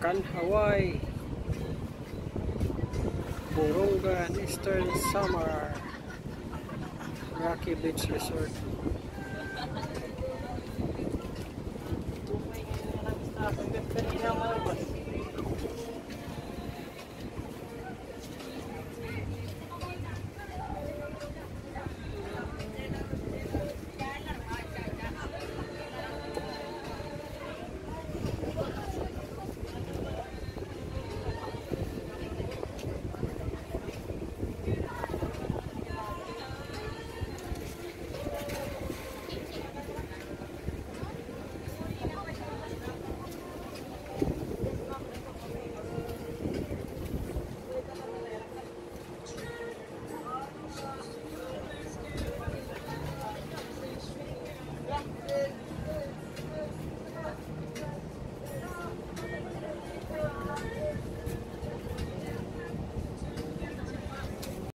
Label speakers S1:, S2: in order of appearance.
S1: Can Hawaii. Borongan Eastern Summer Rocky Beach Resort.
S2: Kanina mga boss.